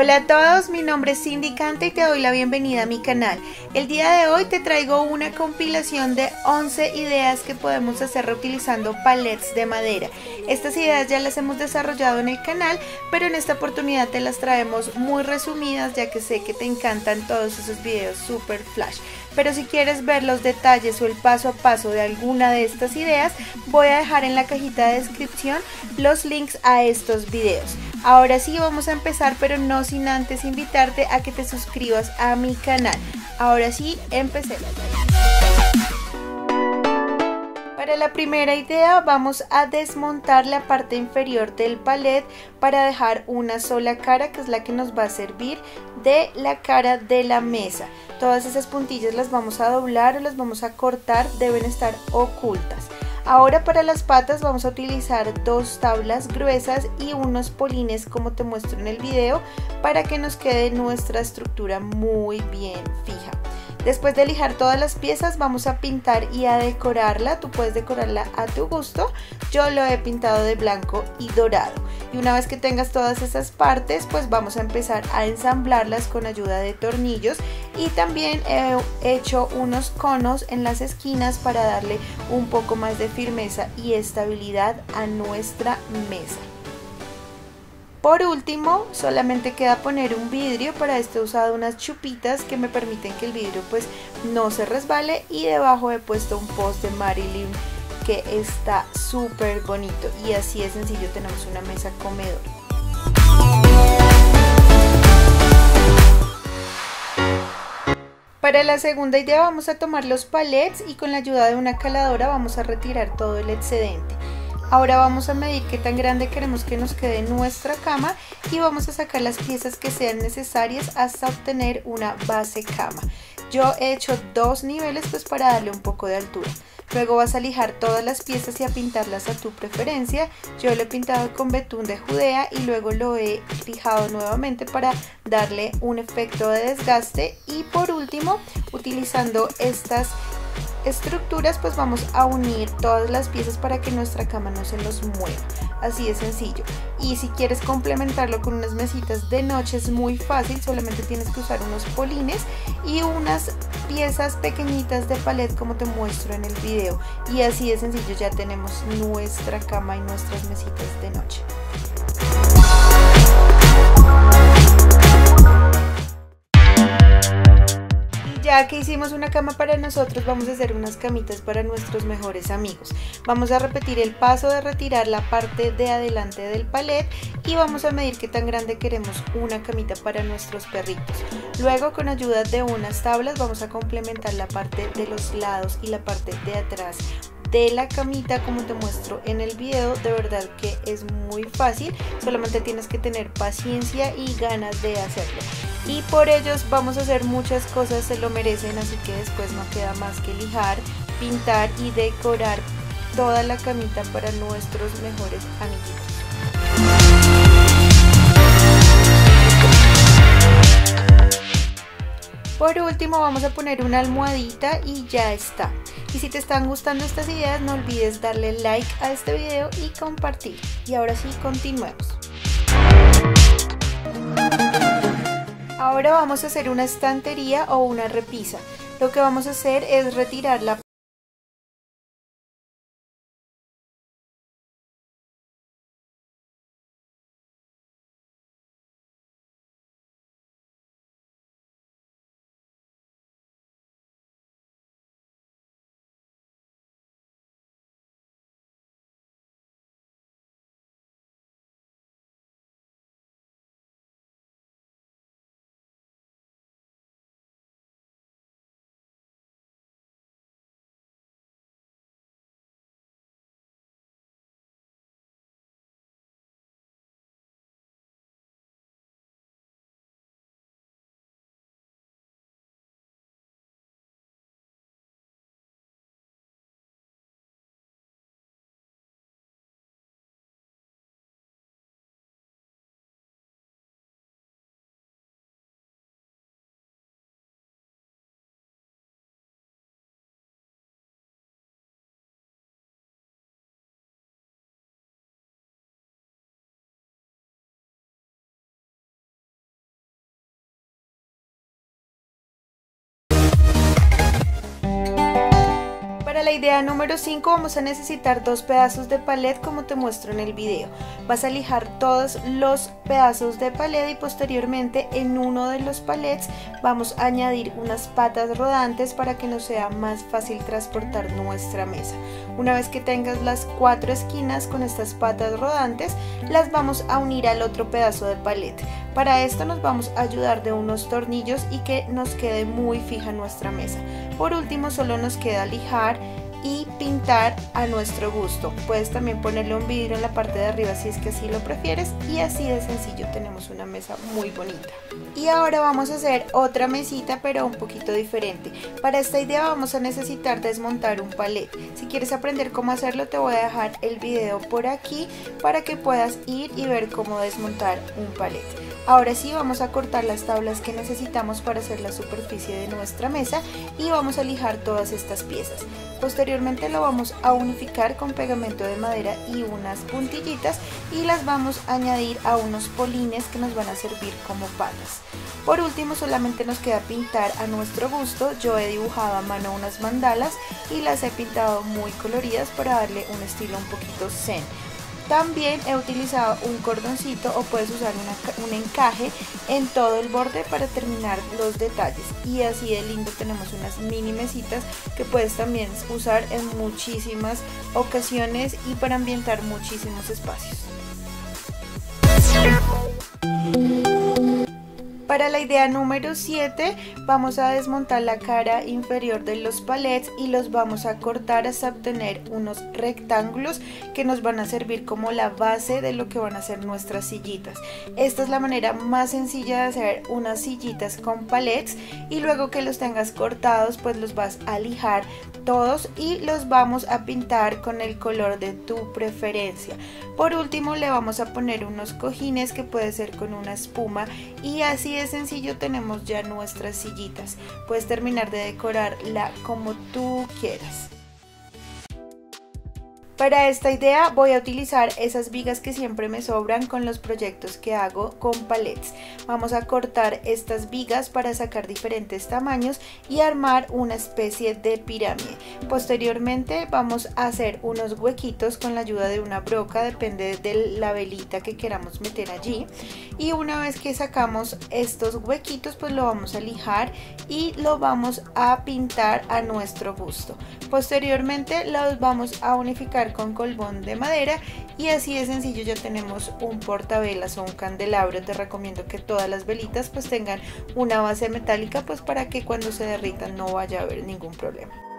Hola a todos, mi nombre es Cindy y te doy la bienvenida a mi canal. El día de hoy te traigo una compilación de 11 ideas que podemos hacer reutilizando palets de madera. Estas ideas ya las hemos desarrollado en el canal, pero en esta oportunidad te las traemos muy resumidas ya que sé que te encantan todos esos videos super flash. Pero si quieres ver los detalles o el paso a paso de alguna de estas ideas, voy a dejar en la cajita de descripción los links a estos videos. Ahora sí vamos a empezar, pero no sin antes invitarte a que te suscribas a mi canal. Ahora sí, empecemos. Para la primera idea vamos a desmontar la parte inferior del palet para dejar una sola cara que es la que nos va a servir de la cara de la mesa. Todas esas puntillas las vamos a doblar o las vamos a cortar, deben estar ocultas. Ahora para las patas vamos a utilizar dos tablas gruesas y unos polines como te muestro en el video para que nos quede nuestra estructura muy bien fija. Después de lijar todas las piezas vamos a pintar y a decorarla, tú puedes decorarla a tu gusto, yo lo he pintado de blanco y dorado. Y una vez que tengas todas esas partes pues vamos a empezar a ensamblarlas con ayuda de tornillos y también he hecho unos conos en las esquinas para darle un poco más de firmeza y estabilidad a nuestra mesa. Por último, solamente queda poner un vidrio, para esto he usado unas chupitas que me permiten que el vidrio pues no se resbale y debajo he puesto un post de Marilyn que está súper bonito y así de sencillo tenemos una mesa comedor. Para la segunda idea vamos a tomar los palets y con la ayuda de una caladora vamos a retirar todo el excedente. Ahora vamos a medir qué tan grande queremos que nos quede nuestra cama y vamos a sacar las piezas que sean necesarias hasta obtener una base cama. Yo he hecho dos niveles pues para darle un poco de altura. Luego vas a lijar todas las piezas y a pintarlas a tu preferencia. Yo lo he pintado con betún de Judea y luego lo he lijado nuevamente para darle un efecto de desgaste. Y por último, utilizando estas estructuras pues vamos a unir todas las piezas para que nuestra cama no se nos mueva. Así de sencillo. Y si quieres complementarlo con unas mesitas de noche es muy fácil. Solamente tienes que usar unos polines y unas piezas pequeñitas de palet como te muestro en el video. Y así de sencillo ya tenemos nuestra cama y nuestras mesitas de noche Ya que hicimos una cama para nosotros, vamos a hacer unas camitas para nuestros mejores amigos. Vamos a repetir el paso de retirar la parte de adelante del palet y vamos a medir qué tan grande queremos una camita para nuestros perritos. Luego con ayuda de unas tablas vamos a complementar la parte de los lados y la parte de atrás de la camita como te muestro en el video de verdad que es muy fácil solamente tienes que tener paciencia y ganas de hacerlo. Y por ellos vamos a hacer muchas cosas se lo merecen así que después no queda más que lijar pintar y decorar toda la camita para nuestros mejores amiguitos Por último vamos a poner una almohadita y ya está. Y si te están gustando estas ideas no olvides darle like a este video y compartir. Y ahora sí, continuemos. Ahora vamos a hacer una estantería o una repisa. Lo que vamos a hacer es retirar la Para la idea número 5 vamos a necesitar dos pedazos de palet como te muestro en el video. Vas a lijar todos los pedazos de palet y posteriormente en uno de los palets vamos a añadir unas patas rodantes para que nos sea más fácil transportar nuestra mesa. Una vez que tengas las cuatro esquinas con estas patas rodantes, las vamos a unir al otro pedazo de palet. Para esto nos vamos a ayudar de unos tornillos y que nos quede muy fija nuestra mesa. Por último solo nos queda lijar y pintar a nuestro gusto. Puedes también ponerle un vidrio en la parte de arriba si es que así lo prefieres y así de sencillo tenemos una mesa muy bonita. Y ahora vamos a hacer otra mesita pero un poquito diferente. Para esta idea vamos a necesitar desmontar un palet. Si quieres aprender cómo hacerlo te voy a dejar el video por aquí para que puedas ir y ver cómo desmontar un palet. Ahora sí vamos a cortar las tablas que necesitamos para hacer la superficie de nuestra mesa y vamos a lijar todas estas piezas. Posteriormente lo vamos a unificar con pegamento de madera y unas puntillitas y las vamos a añadir a unos polines que nos van a servir como patas. Por último solamente nos queda pintar a nuestro gusto, yo he dibujado a mano unas mandalas y las he pintado muy coloridas para darle un estilo un poquito zen. También he utilizado un cordoncito o puedes usar un encaje en todo el borde para terminar los detalles. Y así de lindo tenemos unas mini mesitas que puedes también usar en muchísimas ocasiones y para ambientar muchísimos espacios. Para la idea número 7 vamos a desmontar la cara inferior de los palets y los vamos a cortar hasta obtener unos rectángulos que nos van a servir como la base de lo que van a ser nuestras sillitas. Esta es la manera más sencilla de hacer unas sillitas con palets y luego que los tengas cortados pues los vas a lijar todos y los vamos a pintar con el color de tu preferencia. Por último le vamos a poner unos cojines que puede ser con una espuma y así sencillo tenemos ya nuestras sillitas. Puedes terminar de decorarla como tú quieras. Para esta idea voy a utilizar esas vigas que siempre me sobran con los proyectos que hago con palets. Vamos a cortar estas vigas para sacar diferentes tamaños y armar una especie de pirámide. Posteriormente vamos a hacer unos huequitos con la ayuda de una broca, depende de la velita que queramos meter allí. Y una vez que sacamos estos huequitos pues lo vamos a lijar y lo vamos a pintar a nuestro gusto. Posteriormente los vamos a unificar con colbón de madera y así de sencillo ya tenemos un portavelas o un candelabro. Te recomiendo que todas las velitas pues tengan una base metálica pues para que cuando se derritan no vaya a haber ningún problema.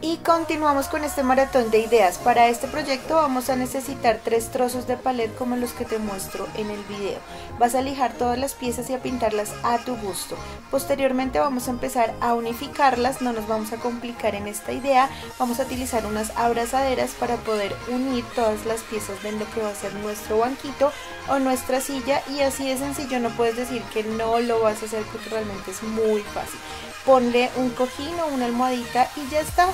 Y continuamos con este maratón de ideas. Para este proyecto vamos a necesitar tres trozos de palet como los que te muestro en el video. Vas a lijar todas las piezas y a pintarlas a tu gusto. Posteriormente vamos a empezar a unificarlas, no nos vamos a complicar en esta idea. Vamos a utilizar unas abrazaderas para poder unir todas las piezas de lo que va a ser nuestro banquito o nuestra silla y así de sencillo no puedes decir que no lo vas a hacer porque realmente es muy fácil ponle un cojín o una almohadita y ya está.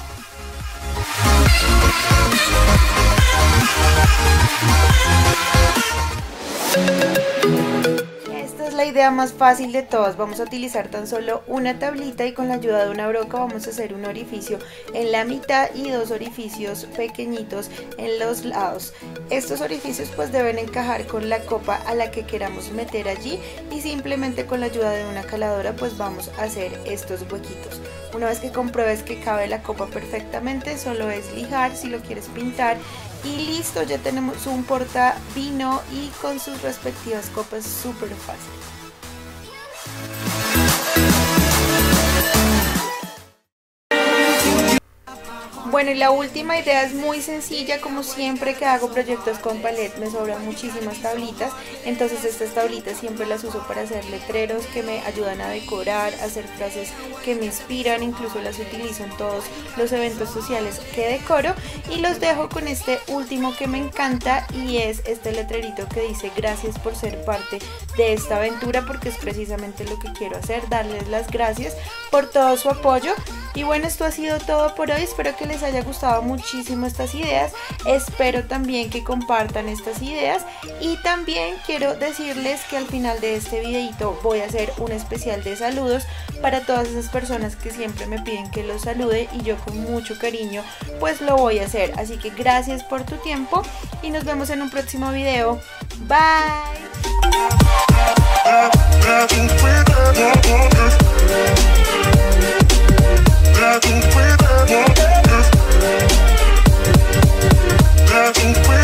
La idea más fácil de todas. Vamos a utilizar tan solo una tablita y con la ayuda de una broca vamos a hacer un orificio en la mitad y dos orificios pequeñitos en los lados. Estos orificios pues deben encajar con la copa a la que queramos meter allí y simplemente con la ayuda de una caladora pues vamos a hacer estos huequitos. Una vez que compruebes que cabe la copa perfectamente, solo es lijar si lo quieres pintar y listo, ya tenemos un porta vino y con sus respectivas copas súper fácil. Bueno, y la última idea es muy sencilla, como siempre que hago proyectos con palet me sobran muchísimas tablitas, entonces estas tablitas siempre las uso para hacer letreros que me ayudan a decorar, hacer frases que me inspiran, incluso las utilizo en todos los eventos sociales que decoro y los dejo con este último que me encanta y es este letrerito que dice gracias por ser parte de esta aventura porque es precisamente lo que quiero hacer, darles las gracias por todo su apoyo Y bueno, esto ha sido todo por hoy. Espero que les haya gustado muchísimo estas ideas. Espero también que compartan estas ideas. Y también quiero decirles que al final de este videito voy a hacer un especial de saludos para todas esas personas que siempre me piden que los salude y yo con mucho cariño pues lo voy a hacer. Así que gracias por tu tiempo y nos vemos en un próximo video. Bye. la tu we're La tu